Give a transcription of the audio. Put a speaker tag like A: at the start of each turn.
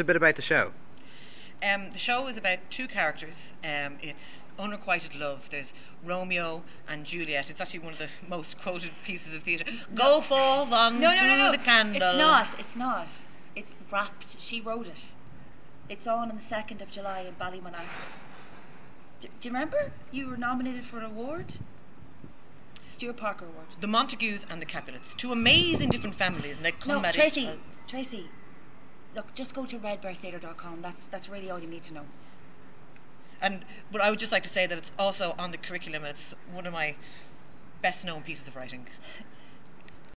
A: a bit about the show.
B: Um, the show is about two characters. Um, it's unrequited love. There's Romeo and Juliet. It's actually one of the most quoted pieces of theatre. Go forth unto
C: No, no, no, no.
B: the candle.
C: It's not. It's not. It's wrapped. She wrote it. It's on on the second of July in Ballymun Axis. Do, do you remember? You were nominated for an award. Stewart Parker Award.
B: The Montagues and the Capulets. Two amazing different families, and they come
C: No,
B: at
C: Tracy.
B: it. uh,
C: Tracy. Look, just go to redbeartheatre.com. That's that's really all you need to know.
B: And but I would just like to say that it's also on the curriculum, and it's one of my best known pieces of writing.